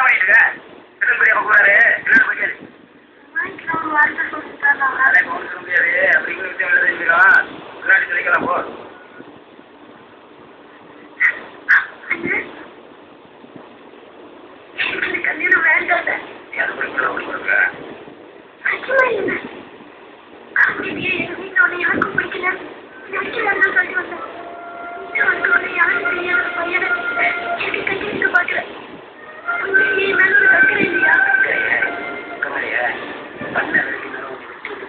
என்ன பண்ணிட்டு இருக்க? என்ன வார்த்தை சொல்லிட்டாங்க அதை கவனிக்க முடியாது. அப்படிங்கிற விஷயம் எழுத தெரிஞ்சிடும் முன்னாடி சொல்லிக்கலாம் போ. வேண்டாத Thank you.